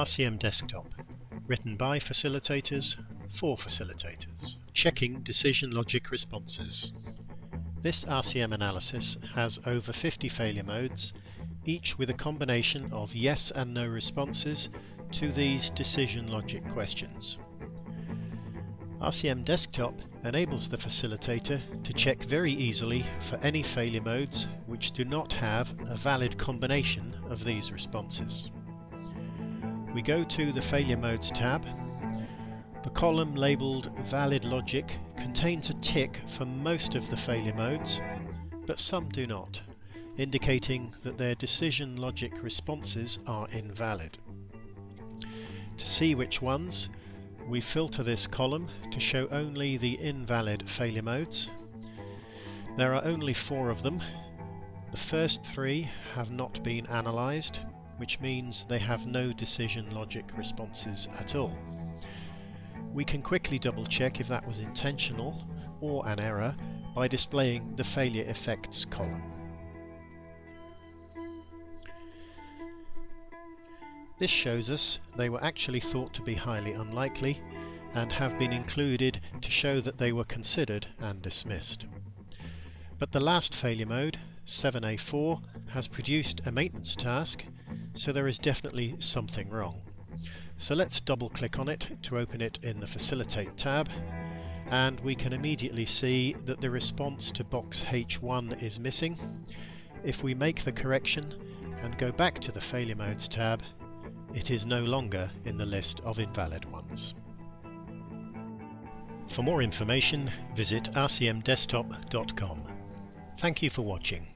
RCM Desktop, written by facilitators for facilitators. Checking decision logic responses. This RCM analysis has over 50 failure modes, each with a combination of yes and no responses to these decision logic questions. RCM Desktop enables the facilitator to check very easily for any failure modes which do not have a valid combination of these responses. We go to the Failure Modes tab. The column labelled Valid Logic contains a tick for most of the failure modes, but some do not, indicating that their decision logic responses are invalid. To see which ones, we filter this column to show only the invalid failure modes. There are only four of them. The first three have not been analysed, which means they have no decision logic responses at all. We can quickly double check if that was intentional or an error by displaying the failure effects column. This shows us they were actually thought to be highly unlikely and have been included to show that they were considered and dismissed. But the last failure mode, 7A4, has produced a maintenance task, so there is definitely something wrong. So let's double click on it to open it in the Facilitate tab, and we can immediately see that the response to box H1 is missing. If we make the correction and go back to the Failure Modes tab, it is no longer in the list of invalid ones. For more information, visit rcmdesktop.com. Thank you for watching.